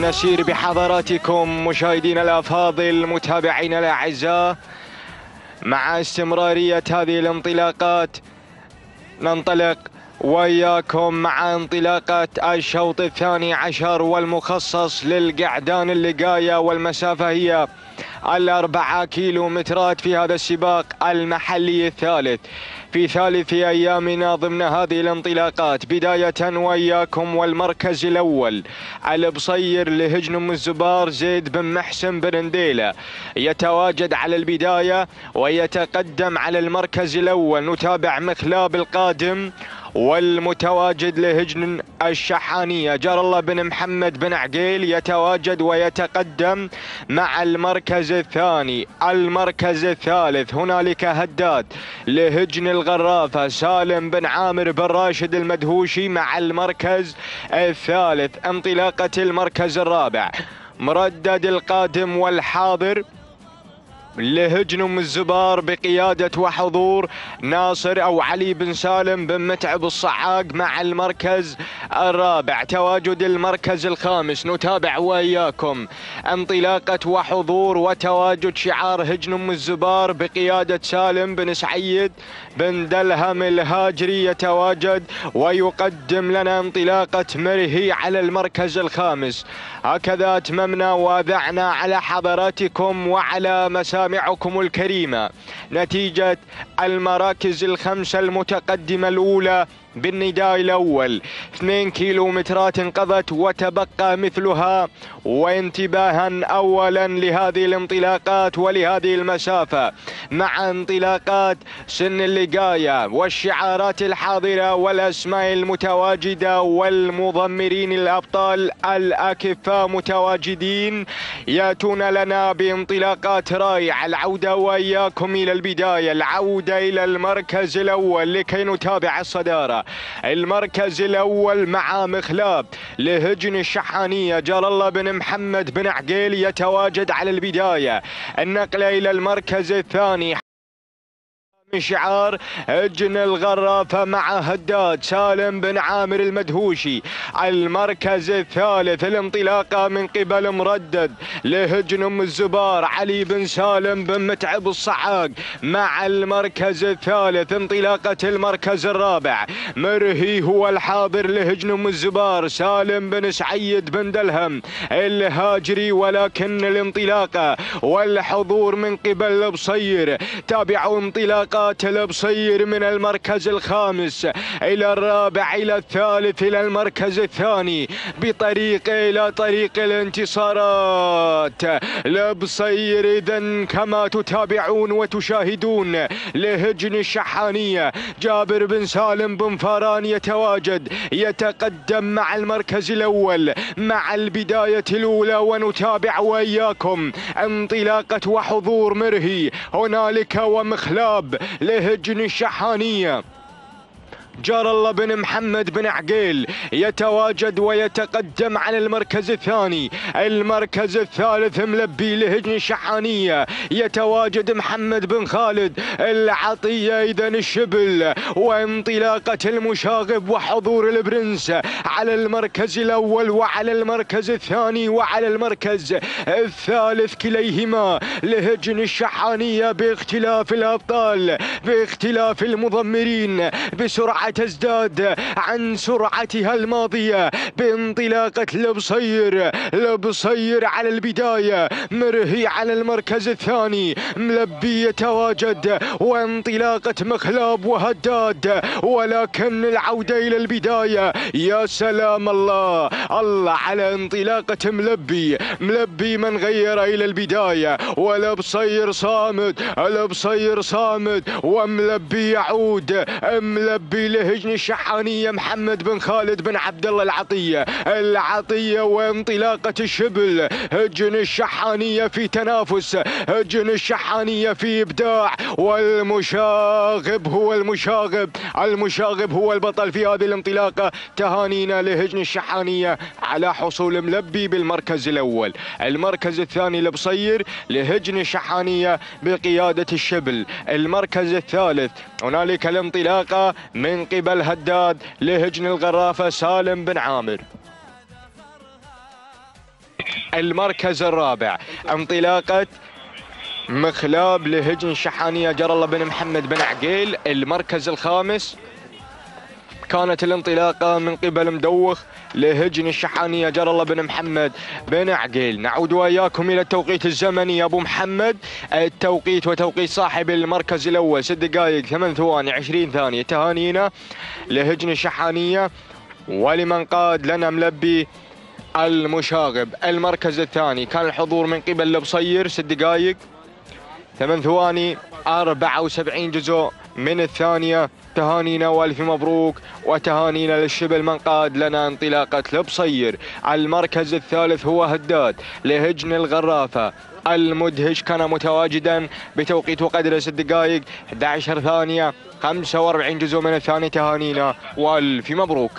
نسير بحضراتكم مشاهدينا الأفاضل متابعينا الأعزاء. مع استمرارية هذه الانطلاقات ننطلق وياكم مع انطلاقة الشوط الثاني عشر والمخصص للقعدان اللقاية والمسافة هي الأربعة كيلو مترات في هذا السباق المحلي الثالث. في ثالث أيامنا ضمن هذه الانطلاقات بداية وياكم والمركز الأول البصير لهجن أم الزبار زيد بن محسن بن نديلة يتواجد على البداية ويتقدم على المركز الأول. نتابع مخلاب القادم والمتواجد لهجن الشحانية. جار الله بن محمد بن عقيل يتواجد ويتقدم مع المركز الثاني. المركز الثالث هنالك هداد لهجن الغرافة. سالم بن عامر بن راشد المدهوشي مع المركز الثالث. انطلاقة المركز الرابع. مردد القادم والحاضر لهجن أم الزبار بقيادة وحضور ناصر أو علي بن سالم بن متعب الصعاق مع المركز الرابع. تواجد المركز الخامس نتابع وياكم انطلاقة وحضور وتواجد شعار هجن أم الزبار بقيادة سالم بن سعيد بن دلهم الهاجري يتواجد ويقدم لنا انطلاقة مرهي على المركز الخامس. هكذا أتممنا وأذعنا على حضراتكم وعلى مسامعكم الكريمة. نتيجة المراكز الخمسة المتقدمة الأولى بالنداء الأول. اثنين كيلومترات انقضت وتبقى مثلها. وانتباها أولا لهذه الانطلاقات ولهذه المسافة. مع انطلاقات سن اللقاية والشعارات الحاضرة والأسماء المتواجدة والمضمرين الأبطال الأكفاء متواجدين يأتون لنا بانطلاقات رائعة. العودة وإياكم إلى البداية. العودة إلى المركز الأول لكي نتابع الصدارة. المركز الأول مع مخلاب لهجن الشحانية. جلال الله بن محمد بن عقيل يتواجد على البداية. النقلة إلى المركز الثاني. من شعار هجن الغرافة مع هداد سالم بن عامر المدهوشي. المركز الثالث الانطلاقة من قبل مردد لهجن أم الزبار علي بن سالم بن متعب الصعاق. مع المركز الثالث انطلاقة المركز الرابع. مرهي هو الحاضر لهجن أم الزبار سالم بن سعيد بن دلهم. الهاجري ولكن الانطلاقة والحضور من قبل البصير تابعوا انطلاقة قاتل بصير من المركز الخامس إلى الرابع إلى الثالث إلى المركز الثاني بطريق إلى طريق الانتصارات. لبصير إذا كما تتابعون وتشاهدون لهجن الشحانية. جابر بن سالم بن فاران يتواجد يتقدم مع المركز الأول مع البداية الأولى ونتابع وإياكم. انطلاقة وحضور مرهي هنالك ومخلاب. لهجن الشحانية جار الله بن محمد بن عقيل يتواجد ويتقدم على المركز الثاني. المركز الثالث ملبي لهجن الشحانية يتواجد محمد بن خالد العطية إذا الشبل. وانطلاقة المشاغب وحضور البرنس على المركز الأول وعلى المركز الثاني وعلى المركز الثالث كليهما. لهجن الشحانية باختلاف الأبطال باختلاف المضمرين بسرعة تزداد عن سرعتها الماضية بانطلاقة لبصير لبصير على البداية مرهي على المركز الثاني ملبي يتواجد وانطلاقة مخلاب وهداد ولكن العودة إلى البداية. يا سلام الله الله على انطلاقة ملبي ملبي من غير إلى البداية. ولبصير صامد لبصير صامد وملبي يعود ملبي لهجن الشحانية محمد بن خالد بن عبد الله العطية. العطية وانطلاقة الشبل. هجن الشحانية في تنافس. هجن الشحانية في إبداع. والمشاغب هو المشاغب. المشاغب هو البطل في هذه الانطلاقة. تهانينا لهجن الشحانية على حصول ملبي بالمركز الأول. المركز الثاني لبصير لهجن الشحانية بقيادة الشبل. المركز الثالث. هنالك الانطلاقة من قبل هداد لهجن الغرافة سالم بن عامر. المركز الرابع انطلاقة مخلاب لهجن شحانية جر الله بن محمد بن عقيل. المركز الخامس كانت الانطلاقة من قبل مدوخ لهجن الشحانية جر الله بن محمد. بن عقيل نعود وإياكم إلى التوقيت الزمني. يا أبو محمد التوقيت وتوقيت صاحب المركز الأول ست دقائق ثمان ثواني عشرين ثانية. تهانينا لهجن الشحانية ولمن قاد لنا ملبي المشاغب. المركز الثاني كان الحضور من قبل البصير ست دقائق ثمان ثواني 74 جزء. من الثانية تهانينا والف مبروك وتهانينا للشبل من قاد لنا انطلاقة البصير المركز الثالث هو هداد لهجن الغرافة. المدهش كان متواجدا بتوقيت وقدر 6 دقائق 11 ثانية 45 جزء من الثانية تهانينا وألف مبروك.